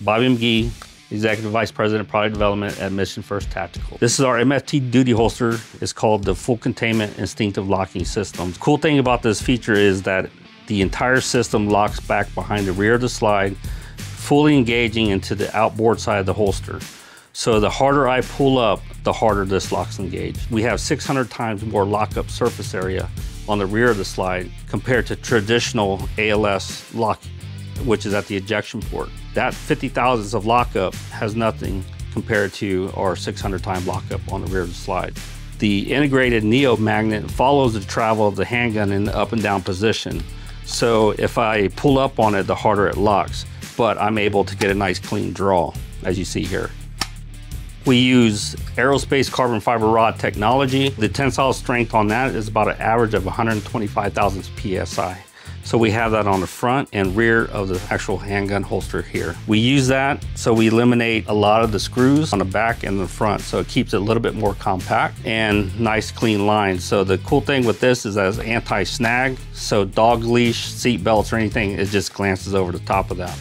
Bobby McGee, Executive Vice President, Product Development at Mission First Tactical. This is our MFT duty holster. It's called the Full Containment Instinctive Locking System. The cool thing about this feature is that the entire system locks back behind the rear of the slide, fully engaging into the outboard side of the holster. So the harder I pull up, the harder this locks engage. We have 600 times more lockup surface area on the rear of the slide compared to traditional ALS lock, which is at the ejection port. That 50 thousandths of lockup has nothing compared to our 600 time lockup on the rear of the slide. The integrated Neo magnet follows the travel of the handgun in the up and down position. So if I pull up on it, the harder it locks, but I'm able to get a nice clean draw, as you see here. We use aerospace carbon fiber rod technology. The tensile strength on that is about an average of 125 thousandths PSI. So we have that on the front and rear of the actual handgun holster here. We use that so we eliminate a lot of the screws on the back and the front so it keeps it a little bit more compact and nice clean lines. So the cool thing with this is that it's anti-snag, so dog leash, seat belts or anything, it just glances over the top of that.